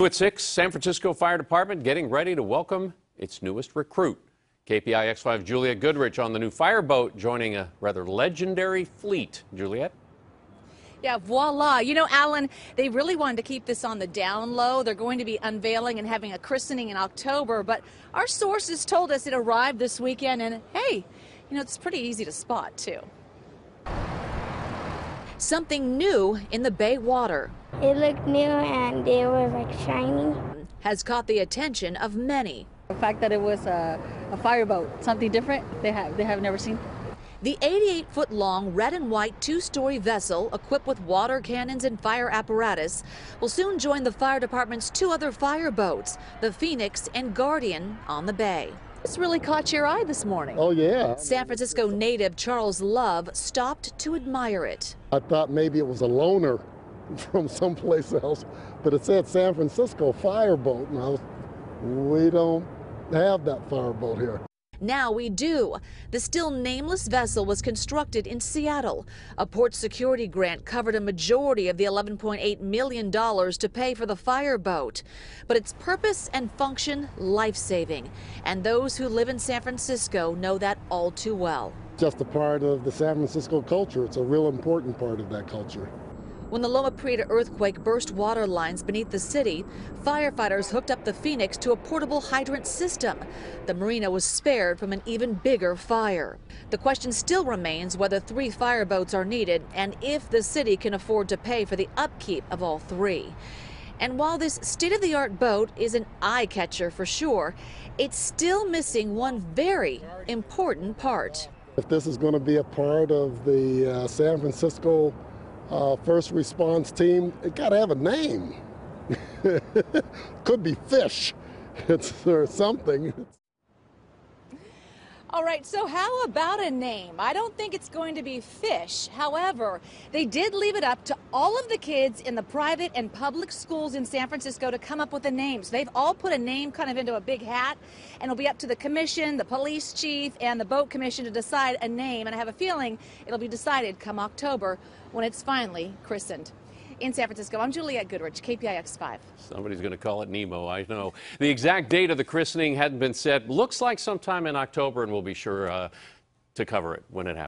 At 6, San Francisco Fire Department getting ready to welcome its newest recruit. KPIX 5 Juliette Goodrich on the new fireboat joining a rather legendary fleet. Juliette? Yeah, voila. You know, Alan, they really wanted to keep this on the down low. They're going to be unveiling and having a christening in October, but our sources told us it arrived this weekend, and hey, you know, it's pretty easy to spot, too. Something new in the Bay water It looked new and it was like shiny. has caught the attention of many. The fact that it was a, a fireboat, something different they have they have never seen. The 88 foot long red and white two story vessel equipped with water cannons and fire apparatus will soon join the fire department's two other fireboats, the Phoenix and Guardian, on the bay. This really caught your eye this morning. Oh, yeah. San Francisco native Charles Love stopped to admire it. I thought maybe it was a loaner from someplace else, but it said San Francisco fireboat, and I was, we don't have that fireboat here. Now we do. The still nameless vessel was constructed in Seattle. A port security grant covered a majority of the $11.8 million to pay for the fireboat. But its purpose and function life saving. And those who live in San Francisco know that all too well. Just a part of the San Francisco culture. It's a real important part of that culture. When the Loma Prieta earthquake burst water lines beneath the city, firefighters hooked up the Phoenix to a portable hydrant system. The marina was spared from an even bigger fire. The question still remains whether three fireboats are needed and if the city can afford to pay for the upkeep of all three. And while this state of the art boat is an eye catcher for sure, it's still missing one very important part. If this is going to be a part of the uh, San Francisco uh, first response team, it got to have a name. Could be fish, or something. All right, so how about a name? I don't think it's going to be Fish. However, they did leave it up to all of the kids in the private and public schools in San Francisco to come up with a name. So they've all put a name kind of into a big hat, and it'll be up to the commission, the police chief, and the boat commission to decide a name. And I have a feeling it'll be decided come October when it's finally christened. In San Francisco, I'm Juliette Goodrich, KPIX 5. Somebody's going to call it Nemo, I know. The exact date of the christening hadn't been set. Looks like sometime in October, and we'll be sure uh, to cover it when it happens.